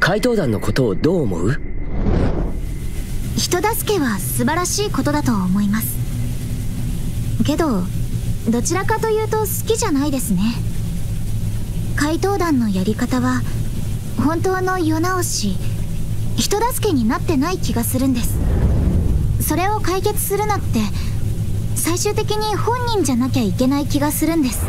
怪盗団のことをどう思う？人助けは素晴らしいことだと思います。けどどちらかというと好きじゃないですね。怪盗団のやり方は本当の世直し人助けになってない気がするんです。それを解決するのって最終的に本人じゃなきゃいけない気がするんです。